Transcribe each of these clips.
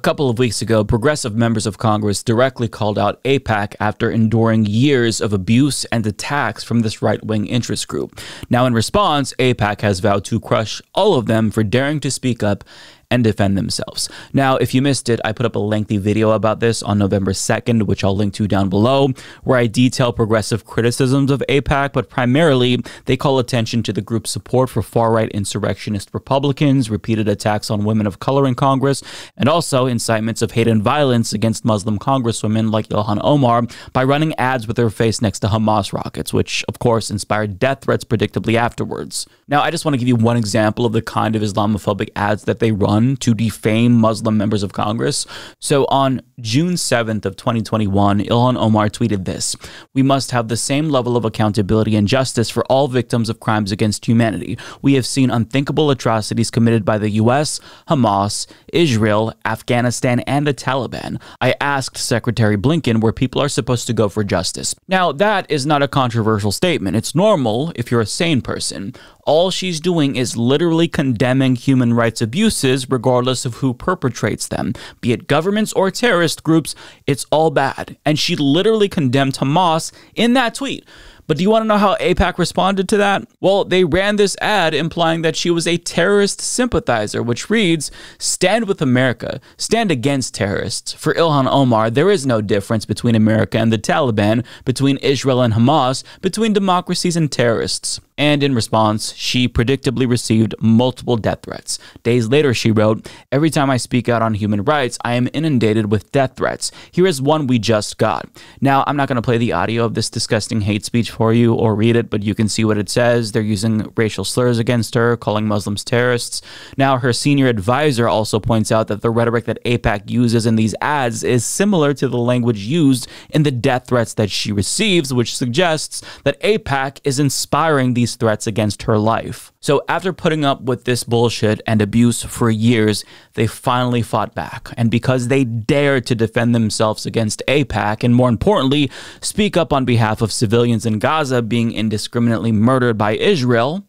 A couple of weeks ago, progressive members of Congress directly called out AIPAC after enduring years of abuse and attacks from this right wing interest group. Now, in response, AIPAC has vowed to crush all of them for daring to speak up and defend themselves. Now, if you missed it, I put up a lengthy video about this on November 2nd, which I'll link to down below, where I detail progressive criticisms of AIPAC, but primarily they call attention to the group's support for far right insurrectionist Republicans, repeated attacks on women of color in Congress, and also incitements of hate and violence against Muslim congresswomen like Ilhan Omar by running ads with her face next to Hamas rockets, which of course inspired death threats predictably afterwards. Now, I just want to give you one example of the kind of Islamophobic ads that they run done to defame Muslim members of Congress. So on June 7th of 2021, Ilhan Omar tweeted this We must have the same level of accountability and justice for all victims of crimes against humanity. We have seen unthinkable atrocities committed by the US, Hamas, Israel, Afghanistan, and the Taliban. I asked Secretary Blinken where people are supposed to go for justice. Now, that is not a controversial statement. It's normal if you're a sane person. All she's doing is literally condemning human rights abuses regardless of who perpetrates them, be it governments or terrorist groups, it's all bad. And she literally condemned Hamas in that tweet. But do you want to know how AIPAC responded to that? Well, they ran this ad implying that she was a terrorist sympathizer, which reads Stand with America, stand against terrorists. For Ilhan Omar, there is no difference between America and the Taliban, between Israel and Hamas, between democracies and terrorists and in response, she predictably received multiple death threats. Days later, she wrote, Every time I speak out on human rights, I am inundated with death threats. Here is one we just got. Now, I'm not going to play the audio of this disgusting hate speech for you or read it, but you can see what it says. They're using racial slurs against her, calling Muslims terrorists. Now, her senior advisor also points out that the rhetoric that AIPAC uses in these ads is similar to the language used in the death threats that she receives, which suggests that AIPAC is inspiring these threats against her life. So, after putting up with this bullshit and abuse for years, they finally fought back. And because they dared to defend themselves against AIPAC, and more importantly, speak up on behalf of civilians in Gaza being indiscriminately murdered by Israel,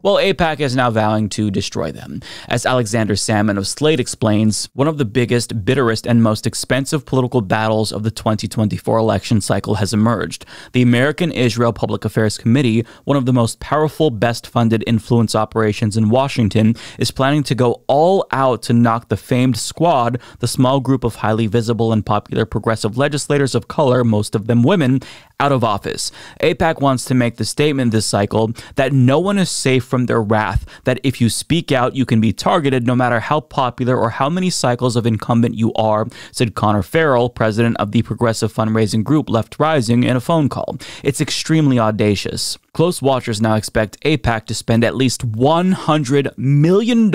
well, AIPAC is now vowing to destroy them. As Alexander Sammon of Slate explains, one of the biggest, bitterest, and most expensive political battles of the 2024 election cycle has emerged. The American Israel Public Affairs Committee, one of the most powerful, best funded influence operations in Washington, is planning to go all out to knock the famed Squad, the small group of highly visible and popular progressive legislators of color, most of them women, out of office. AIPAC wants to make the statement this cycle that no one is safe from their wrath, that if you speak out, you can be targeted no matter how popular or how many cycles of incumbent you are, said Connor Farrell, president of the progressive fundraising group Left Rising, in a phone call. It's extremely audacious. Close watchers now expect AIPAC to spend at least $100 million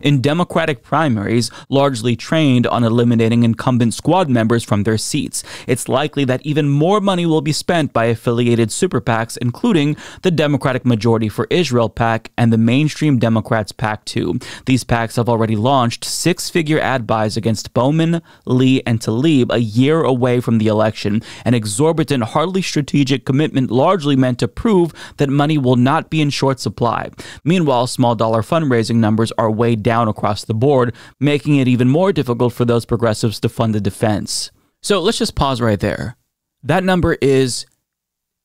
in Democratic primaries, largely trained on eliminating incumbent squad members from their seats. It's likely that even more money will be spent by affiliated super PACs, including the Democratic Majority for Israel PAC and the mainstream Democrats PAC 2. These PACs have already launched six figure ad buys against Bowman, Lee, and Tlaib a year away from the election, an exorbitant, hardly strategic commitment largely meant to prove prove that money will not be in short supply. Meanwhile, small dollar fundraising numbers are way down across the board, making it even more difficult for those progressives to fund the defense. So let's just pause right there. That number is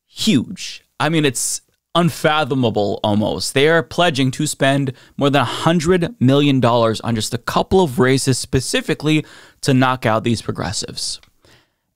huge. I mean, it's unfathomable almost. They are pledging to spend more than $100 million on just a couple of races specifically to knock out these progressives.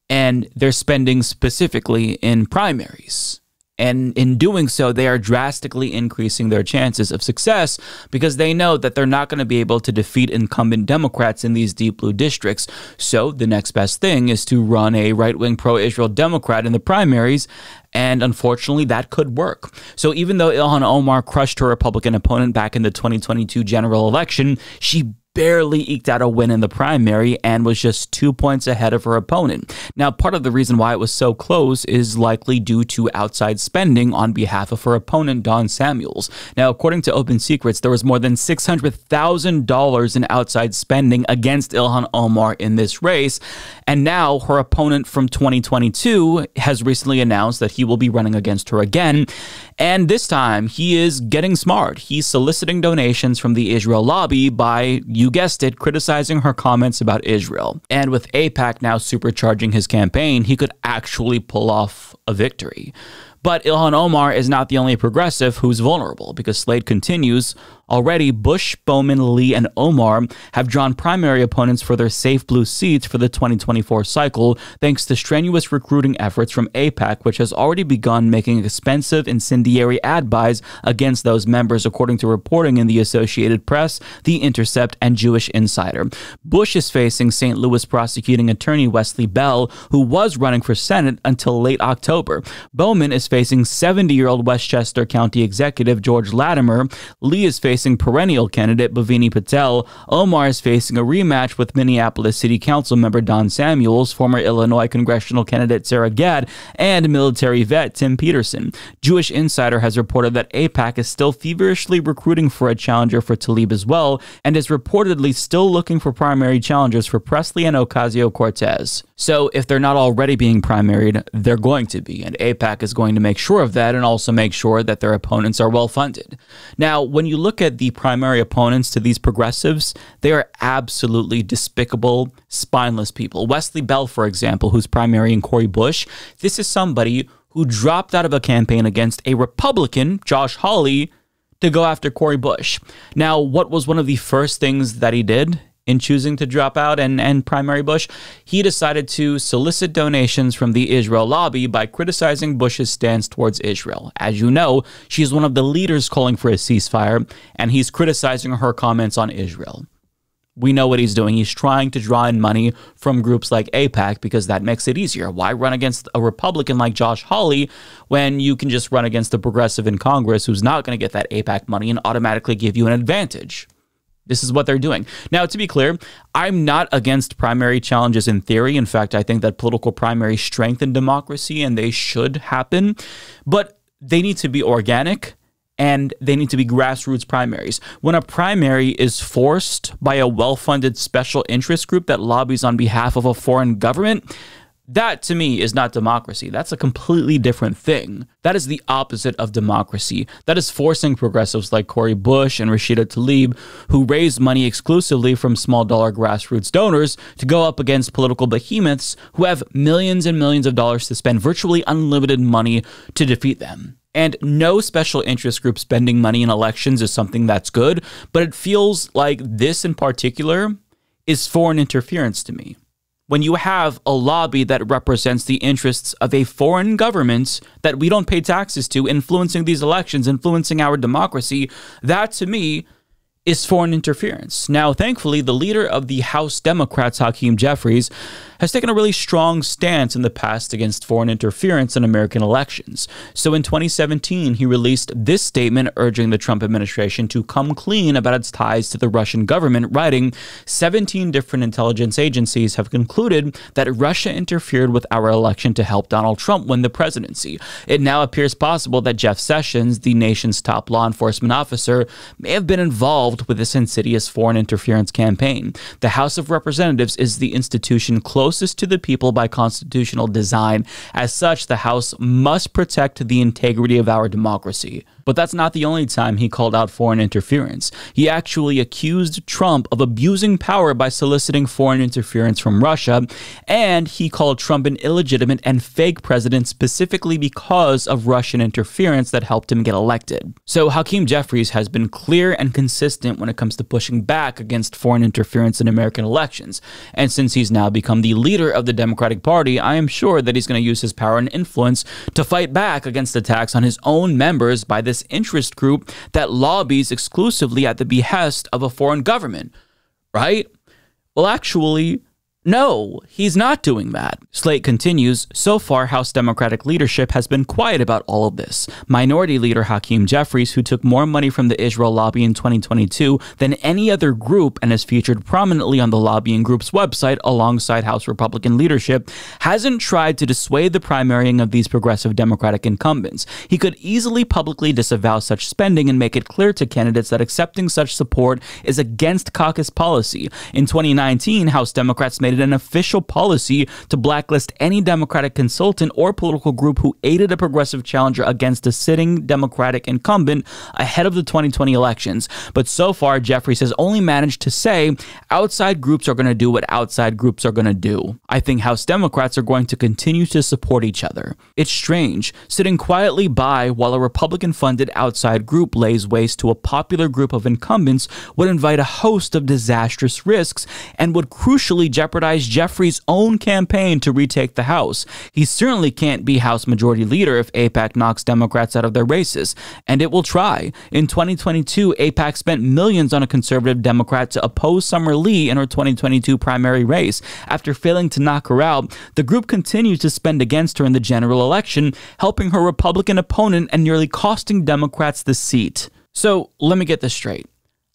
And they're spending specifically in primaries. And in doing so, they are drastically increasing their chances of success because they know that they're not going to be able to defeat incumbent Democrats in these deep blue districts. So the next best thing is to run a right wing pro Israel Democrat in the primaries. And unfortunately, that could work. So even though Ilhan Omar crushed her Republican opponent back in the 2022 general election, she barely eked out a win in the primary and was just two points ahead of her opponent. Now, part of the reason why it was so close is likely due to outside spending on behalf of her opponent, Don Samuels. Now, according to Open Secrets, there was more than $600,000 in outside spending against Ilhan Omar in this race. And now her opponent from 2022 has recently announced that he will be running against her again. And this time, he is getting smart. He's soliciting donations from the Israel lobby by You guessed it, criticizing her comments about Israel. And with AIPAC now supercharging his campaign, he could actually pull off a victory. But Ilhan Omar is not the only progressive who's vulnerable because Slate continues Already, Bush, Bowman, Lee, and Omar have drawn primary opponents for their safe blue seats for the 2024 cycle, thanks to strenuous recruiting efforts from AIPAC, which has already begun making expensive, incendiary ad buys against those members, according to reporting in the Associated Press, The Intercept, and Jewish Insider. Bush is facing St. Louis prosecuting attorney Wesley Bell, who was running for Senate until late October. Bowman is facing 70 year old Westchester County Executive George Latimer. Lee is facing facing perennial candidate Bhavini Patel. Omar is facing a rematch with Minneapolis City Council member Don Samuels, former Illinois congressional candidate Sarah Gad, and military vet Tim Peterson. Jewish Insider has reported that AIPAC is still feverishly recruiting for a challenger for Tlaib as well, and is reportedly still looking for primary challengers for Presley and Ocasio Cortez. So if they're not already being primaried, they're going to be, and AIPAC is going to make sure of that and also make sure that their opponents are well funded. Now, when you look at the primary opponents to these progressives, they are absolutely despicable, spineless people. Wesley Bell, for example, who's primarying Cori Bush, this is somebody who dropped out of a campaign against a Republican, Josh Hawley, to go after Cori Bush. Now, what was one of the first things that he did? In choosing to drop out and, and primary Bush, he decided to solicit donations from the Israel lobby by criticizing Bush's stance towards Israel. As you know, she's one of the leaders calling for a ceasefire, and he's criticizing her comments on Israel. We know what he's doing. He's trying to draw in money from groups like AIPAC because that makes it easier. Why run against a Republican like Josh Hawley when you can just run against a progressive in Congress who's not going to get that AIPAC money and automatically give you an advantage? This is what they're doing. Now, to be clear, I'm not against primary challenges in theory. In fact, I think that political primaries strengthen democracy and they should happen, but they need to be organic and they need to be grassroots primaries. When a primary is forced by a well funded special interest group that lobbies on behalf of a foreign government, that to me is not democracy. That's a completely different thing. That is the opposite of democracy. That is forcing progressives like Cori Bush and Rashida Tlaib, who raise money exclusively from small dollar grassroots donors, to go up against political behemoths who have millions and millions of dollars to spend virtually unlimited money to defeat them. And no special interest group spending money in elections is something that's good, but it feels like this in particular is foreign interference to me when you have a lobby that represents the interests of a foreign government that we don't pay taxes to, influencing these elections, influencing our democracy, that to me is foreign interference. Now, thankfully, the leader of the House Democrats, Hakeem Jeffries, has taken a really strong stance in the past against foreign interference in American elections. So in 2017, he released this statement urging the Trump administration to come clean about its ties to the Russian government, writing 17 different intelligence agencies have concluded that Russia interfered with our election to help Donald Trump win the presidency. It now appears possible that Jeff Sessions, the nation's top law enforcement officer, may have been involved with this insidious foreign interference campaign. The House of Representatives is the institution closest to the people by constitutional design. As such, the House must protect the integrity of our democracy. But that's not the only time he called out foreign interference. He actually accused Trump of abusing power by soliciting foreign interference from Russia, and he called Trump an illegitimate and fake president specifically because of Russian interference that helped him get elected. So Hakeem Jeffries has been clear and consistent when it comes to pushing back against foreign interference in American elections. And since he's now become the leader of the Democratic Party, I am sure that he's going to use his power and influence to fight back against attacks on his own members by this interest group that lobbies exclusively at the behest of a foreign government, right? Well, actually, no, he's not doing that. Slate continues So far, House Democratic leadership has been quiet about all of this. Minority Leader Hakeem Jeffries, who took more money from the Israel lobby in 2022 than any other group and is featured prominently on the lobbying group's website alongside House Republican leadership, hasn't tried to dissuade the primarying of these progressive Democratic incumbents. He could easily publicly disavow such spending and make it clear to candidates that accepting such support is against caucus policy. In 2019, House Democrats made an official policy to blacklist any Democratic consultant or political group who aided a progressive challenger against a sitting Democratic incumbent ahead of the 2020 elections. But so far, Jeffries has only managed to say outside groups are going to do what outside groups are going to do. I think House Democrats are going to continue to support each other. It's strange, sitting quietly by while a Republican funded outside group lays waste to a popular group of incumbents would invite a host of disastrous risks and would crucially jeopardize Jeffries' own campaign to retake the House. He certainly can't be House Majority Leader if AIPAC knocks Democrats out of their races, and it will try. In 2022, AIPAC spent millions on a conservative Democrat to oppose Summer Lee in her 2022 primary race. After failing to knock her out, the group continues to spend against her in the general election, helping her Republican opponent and nearly costing Democrats the seat. So let me get this straight.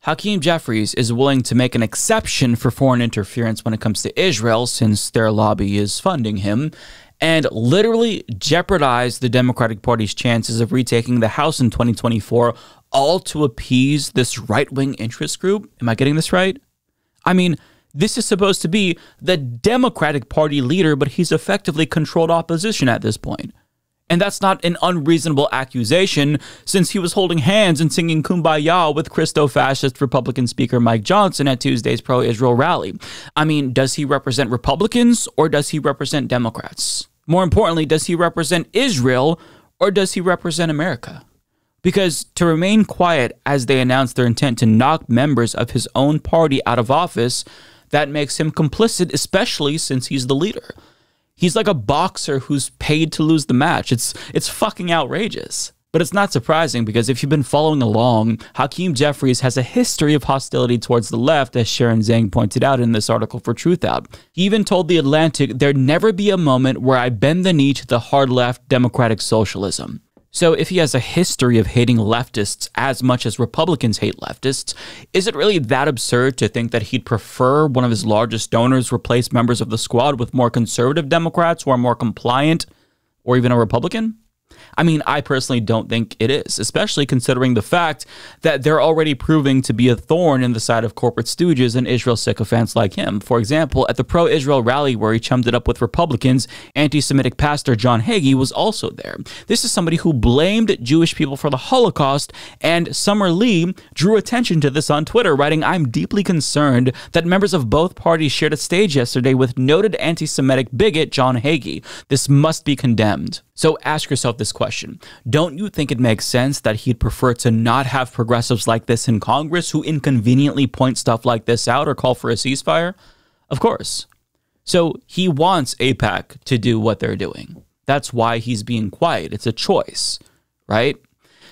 Hakeem Jeffries is willing to make an exception for foreign interference when it comes to Israel, since their lobby is funding him, and literally jeopardize the Democratic Party's chances of retaking the House in 2024, all to appease this right wing interest group. Am I getting this right? I mean, this is supposed to be the Democratic Party leader, but he's effectively controlled opposition at this point. And that's not an unreasonable accusation since he was holding hands and singing Kumbaya with Christo fascist Republican Speaker Mike Johnson at Tuesday's pro Israel rally. I mean, does he represent Republicans or does he represent Democrats? More importantly, does he represent Israel or does he represent America? Because to remain quiet as they announce their intent to knock members of his own party out of office, that makes him complicit, especially since he's the leader. He's like a boxer who's paid to lose the match. It's it's fucking outrageous. But it's not surprising because if you've been following along, Hakeem Jeffries has a history of hostility towards the left, as Sharon Zhang pointed out in this article for Truthout. He even told The Atlantic, There'd never be a moment where I bend the knee to the hard left democratic socialism. So, if he has a history of hating leftists as much as Republicans hate leftists, is it really that absurd to think that he'd prefer one of his largest donors replace members of the squad with more conservative Democrats who are more compliant, or even a Republican? I mean, I personally don't think it is, especially considering the fact that they're already proving to be a thorn in the side of corporate stooges and Israel sycophants like him. For example, at the pro Israel rally where he chummed it up with Republicans, anti Semitic pastor John Hagee was also there. This is somebody who blamed Jewish people for the Holocaust, and Summer Lee drew attention to this on Twitter, writing, I'm deeply concerned that members of both parties shared a stage yesterday with noted anti Semitic bigot John Hagee. This must be condemned. So ask yourself this question Don't you think it makes sense that he'd prefer to not have progressives like this in Congress who inconveniently point stuff like this out or call for a ceasefire? Of course. So he wants AIPAC to do what they're doing. That's why he's being quiet. It's a choice, right?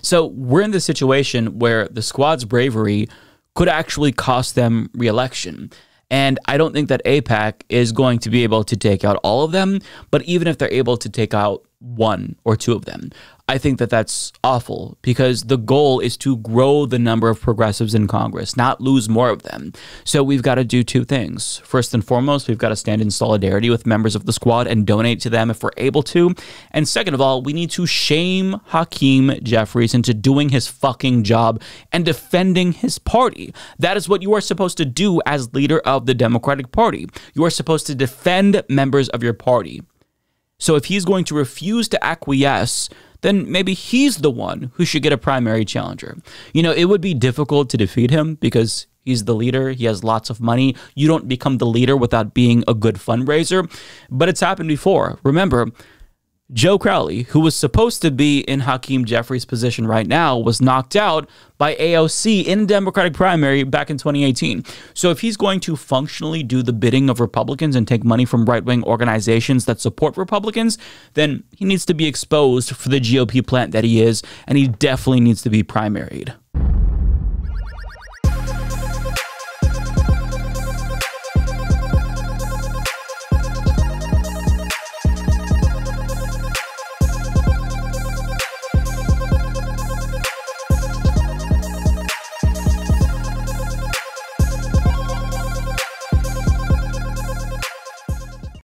So we're in the situation where the squad's bravery could actually cost them reelection. And I don't think that AIPAC is going to be able to take out all of them. But even if they're able to take out one or two of them. I think that that's awful because the goal is to grow the number of progressives in Congress, not lose more of them. So we've got to do two things. First and foremost, we've got to stand in solidarity with members of the squad and donate to them if we're able to. And second of all, we need to shame Hakeem Jeffries into doing his fucking job and defending his party. That is what you are supposed to do as leader of the Democratic Party. You are supposed to defend members of your party. So if he's going to refuse to acquiesce, then maybe he's the one who should get a primary challenger. You know, it would be difficult to defeat him because he's the leader, he has lots of money. You don't become the leader without being a good fundraiser, but it's happened before. Remember, Joe Crowley, who was supposed to be in Hakeem Jeffries' position right now, was knocked out by AOC in a Democratic primary back in 2018. So if he's going to functionally do the bidding of Republicans and take money from right wing organizations that support Republicans, then he needs to be exposed for the GOP plant that he is, and he definitely needs to be primaried.